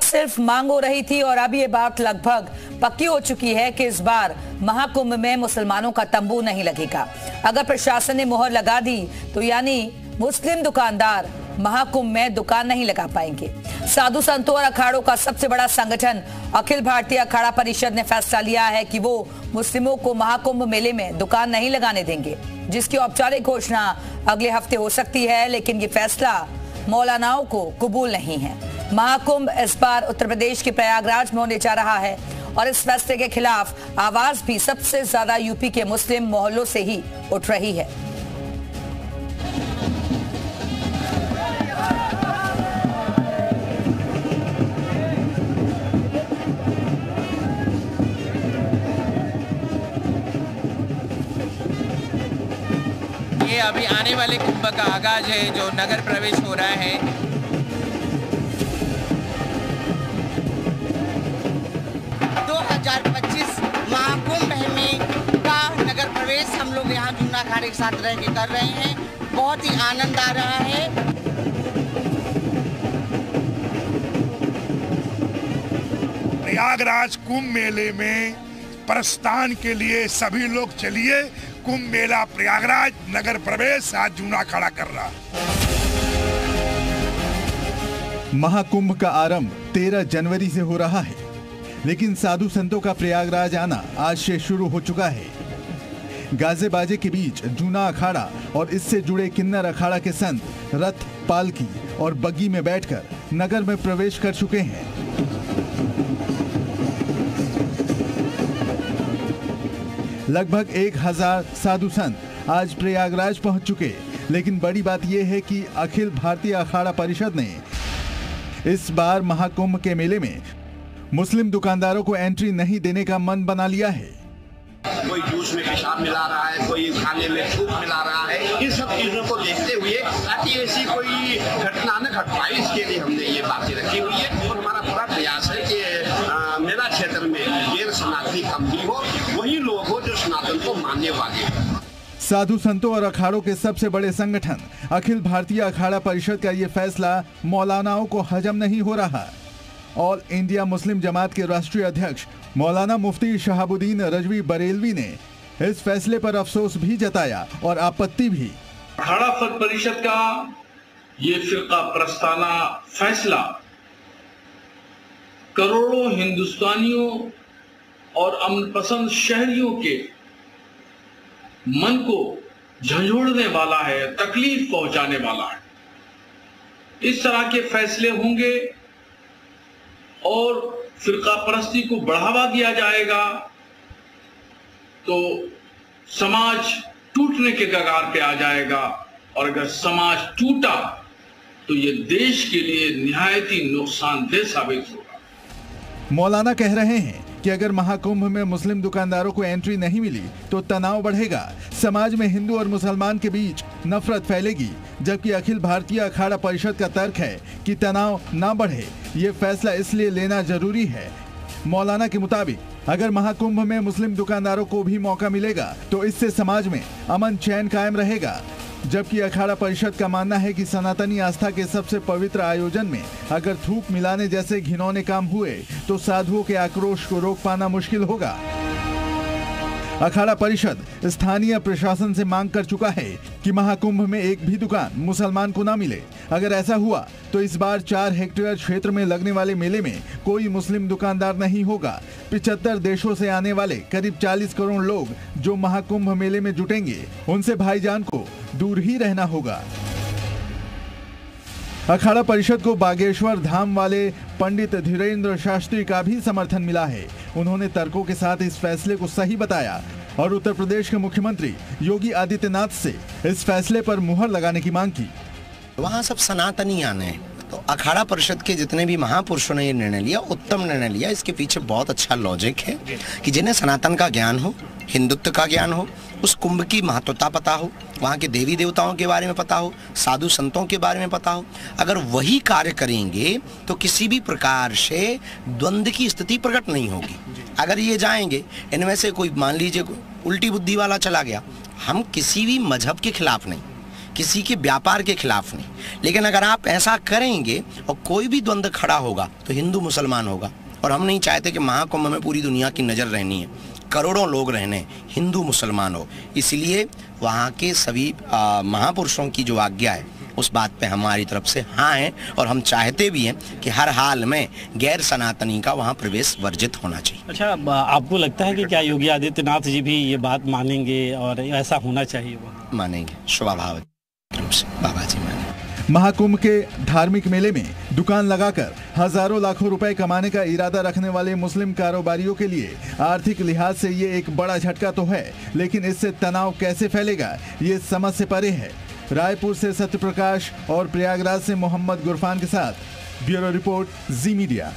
सिर्फ़ मांग हो रही थी और अब ये बात लगभग पक्की हो चुकी है कि इस बार महाकुंभ में मुसलमानों का तंबू नहीं लगेगा। अगर प्रशासन ने मोहर लगा दी तो यानी मुस्लिम दुकानदार महाकुंभ में दुकान नहीं लगा पाएँगे। साधु संतों और अखाड़ों का सबसे बड़ा संगठन अखिल भारतीय अखाड़ा परिषद ने फैसला लिया है कि वो मुस्लिमों को महाकुंभ मेले में दुकान नहीं लगाने देंगे, जिसकी औपचारिक घोषणा अगले हफ़्ते हो सकती है, लेकिन ये फैसला मौलानाओं को कबूल नहीं है। महाकुंभ इस बार उत्तर प्रदेश के प्रयागराज में होने जा रहा है और इस फैसले के खिलाफ आवाज़ भी सबसे ज़्यादा यूपी के मुस्लिम मोहल्लों से ही उठ रही है। ये अभी आने वाले कुंभ का आगाज़ है, जो नगर प्रवेश हो रहा है। 2025 महाकुंभ में का नगर प्रवेश हम लोग यहाँ जूना खाड़े के साथ रह के कर रहे हैं। बहुत ही आनंद आ रहा है। प्रयागराज कुंभ मेले में प्रस्थान के लिए सभी लोग चलिए। कुंभ मेला प्रयागराज नगर प्रवेश आज जूना खड़ा कर रहा। महाकुंभ का आरंभ 13 जनवरी से हो रहा है। लेकिन साधु संतों का प्रयागराज आना आज से शुरू हो चुका है। गाजे बाजे के बीच जूना अखाड़ा और इससे जुड़े किन्नर अखाड़ा के संत रथ, पालकी और बग्गी में बैठकर नगर में प्रवेश कर चुके हैं। लगभग एक हज़ार साधु संत आज प्रयागराज पहुँच चुके, लेकिन बड़ी बात यह है कि अखिल भारतीय अखाड़ा परिषद ने इस बार महाकुंभ के मेले में मुस्लिम दुकानदारों को एंट्री नहीं देने का मन बना लिया है। कोई जूस में पेशाब मिला रहा है कोई खाने में थूक मिला रहा है इन सब चीज़ों को देखते हुए ताकि ऐसी कोई घटना न घट पाए इसके लिए हमने ये बातें रखी हुई है। और हमारा पूरा प्रयास है कि आ, मेरा क्षेत्र में गैर सनातनी कम भी हो वही लोग हो जो सनातन को मानने वाले हो। साधु संतों और अखाड़ों के सबसे बड़े संगठन अखिल भारतीय अखाड़ा परिषद का ये फैसला मौलानाओं को हजम नहीं हो रहा। ऑल इंडिया मुस्लिम जमात के राष्ट्रीय अध्यक्ष मौलाना मुफ्ती शहाबुद्दीन रजवी बरेलवी ने इस फैसले पर अफसोस भी जताया और आपत्ति भी। अखाड़ा परिषद का ये फिरका प्रस्ताना फैसला करोड़ों हिंदुस्तानियों और अमन पसंद शहरियों के मन को झंझोड़ने वाला है, तकलीफ़ पहुँचाने वाला है। इस तरह के फैसले होंगे और फिरका परस्ती को बढ़ावा दिया जाएगा तो समाज टूटने के कगार पे आ जाएगा। और अगर समाज टूटा तो ये देश के लिए निहायती नुकसानदेह साबित होगा। मौलाना कह रहे हैं कि अगर महाकुंभ में मुस्लिम दुकानदारों को एंट्री नहीं मिली तो तनाव बढ़ेगा। समाज में हिंदू और मुसलमान के बीच नफरत फैलेगी। जबकि अखिल भारतीय अखाड़ा परिषद का तर्क है कि तनाव ना बढ़े, ये फैसला इसलिए लेना ज़रूरी है। मौलाना के मुताबिक, अगर महाकुंभ में मुस्लिम दुकानदारों को भी मौका मिलेगा तो इससे समाज में अमन चैन कायम रहेगा। जबकि अखाड़ा परिषद का मानना है कि सनातनी आस्था के सबसे पवित्र आयोजन में अगर थूक मिलाने जैसे घिनौने काम हुए तो साधुओं के आक्रोश को रोक पाना मुश्किल होगा। अखाड़ा परिषद स्थानीय प्रशासन से मांग कर चुका है कि महाकुंभ में एक भी दुकान मुसलमान को ना मिले। अगर ऐसा हुआ तो इस बार चार हेक्टेयर क्षेत्र में लगने वाले मेले में कोई मुस्लिम दुकानदार नहीं होगा। पिछहत्तर देशों से आने वाले करीब 40 करोड़ लोग जो महाकुंभ मेले में जुटेंगे, उनसे भाईजान को दूर ही रहना होगा। अखाड़ा परिषद को बागेश्वर धाम वाले पंडित धीरेन्द्र शास्त्री का भी समर्थन मिला है। उन्होंने तर्कों के साथ इस फैसले को सही बताया और उत्तर प्रदेश के मुख्यमंत्री योगी आदित्यनाथ से इस फैसले पर मुहर लगाने की मांग की। वहाँ सब सनातनी आने हैं। तो अखाड़ा परिषद के जितने भी महापुरुषों ने ये निर्णय लिया उत्तम निर्णय लिया इसके पीछे बहुत अच्छा लॉजिक है कि जिन्हें सनातन का ज्ञान हो हिंदुत्व का ज्ञान हो उस कुंभ की महत्वता पता हो वहाँ के देवी देवताओं के बारे में पता हो साधु संतों के बारे में पता हो अगर वही कार्य करेंगे तो किसी भी प्रकार से द्वंद्व की स्थिति प्रकट नहीं होगी। अगर ये जाएँगे इनमें से कोई मान लीजिए उल्टी बुद्धि वाला चला गया हम किसी भी मज़हब के खिलाफ नहीं। किसी के व्यापार के खिलाफ नहीं। लेकिन अगर आप ऐसा करेंगे और कोई भी द्वंद्व खड़ा होगा तो हिंदू मुसलमान होगा। और हम नहीं चाहते कि महाकुंभ में पूरी दुनिया की नज़र रहनी है। करोड़ों लोग रहने हिंदू मुसलमान हो। इसलिए वहाँ के सभी महापुरुषों की जो आज्ञा है उस बात पे हमारी तरफ़ से हाँ है। और हम चाहते भी हैं कि हर हाल में गैर सनातनी का वहाँ प्रवेश वर्जित होना चाहिए। अच्छा आपको लगता है कि क्या योगी आदित्यनाथ जी भी ये बात मानेंगे और ऐसा होना चाहिए? वहाँ मानेंगे। शुभाभाव। से बाबा जी मानेंगे महाकुंभ के धार्मिक मेले में दुकान लगाकर हज़ारों लाखों रुपए कमाने का इरादा रखने वाले मुस्लिम कारोबारियों के लिए आर्थिक लिहाज से ये एक बड़ा झटका तो है, लेकिन इससे तनाव कैसे फैलेगा, ये समझ से परे है। रायपुर से सत्यप्रकाश और प्रयागराज से मोहम्मद गुरफान के साथ ब्यूरो रिपोर्ट, जी मीडिया।